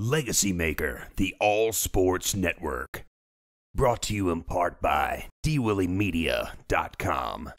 Legacy Maker, the All Sports Network. Brought to you in part by DWillyMedia.com.